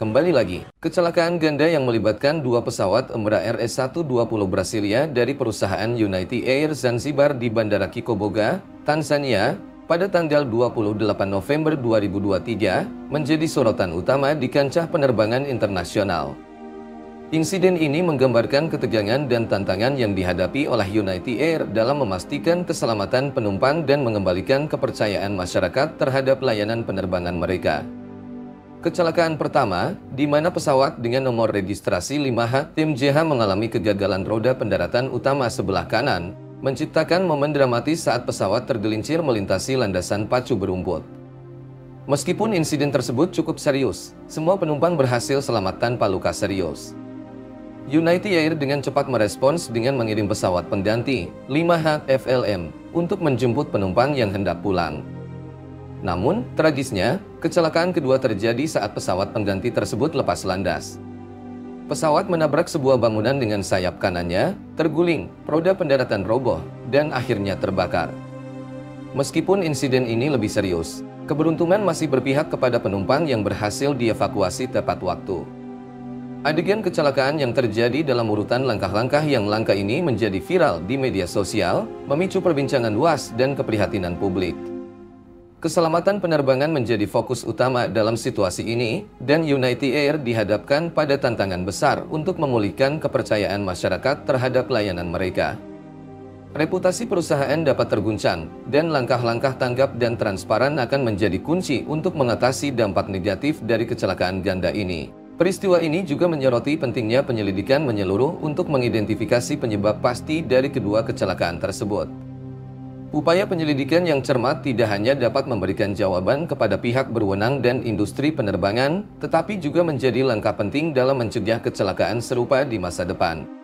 Kembali lagi, kecelakaan ganda yang melibatkan dua pesawat Embraer S120 Brasilia dari perusahaan United Air Zanzibar di Bandara Kikoboga, Tanzania, pada tanggal 28 November 2023 menjadi sorotan utama di kancah penerbangan internasional. Insiden ini menggambarkan ketegangan dan tantangan yang dihadapi oleh United Air dalam memastikan keselamatan penumpang dan mengembalikan kepercayaan masyarakat terhadap layanan penerbangan mereka. Kecelakaan pertama, di mana pesawat dengan nomor registrasi 5H tim JH mengalami kegagalan roda pendaratan utama sebelah kanan, menciptakan momen dramatis saat pesawat tergelincir melintasi landasan pacu berumput. Meskipun insiden tersebut cukup serius, semua penumpang berhasil selamat tanpa luka serius. United Air dengan cepat merespons dengan mengirim pesawat pengganti 5H FLM untuk menjemput penumpang yang hendak pulang. Namun, tragisnya, kecelakaan kedua terjadi saat pesawat pengganti tersebut lepas landas. Pesawat menabrak sebuah bangunan dengan sayap kanannya, terguling, roda pendaratan roboh, dan akhirnya terbakar. Meskipun insiden ini lebih serius, keberuntungan masih berpihak kepada penumpang yang berhasil dievakuasi tepat waktu. Adegan kecelakaan yang terjadi dalam urutan langkah-langkah yang langka ini menjadi viral di media sosial, memicu perbincangan luas dan keprihatinan publik. Keselamatan penerbangan menjadi fokus utama dalam situasi ini, dan United Air dihadapkan pada tantangan besar untuk memulihkan kepercayaan masyarakat terhadap layanan mereka. Reputasi perusahaan dapat terguncang, dan langkah-langkah tanggap dan transparan akan menjadi kunci untuk mengatasi dampak negatif dari kecelakaan ganda ini. Peristiwa ini juga menyoroti pentingnya penyelidikan menyeluruh untuk mengidentifikasi penyebab pasti dari kedua kecelakaan tersebut. Upaya penyelidikan yang cermat tidak hanya dapat memberikan jawaban kepada pihak berwenang dan industri penerbangan, tetapi juga menjadi langkah penting dalam mencegah kecelakaan serupa di masa depan.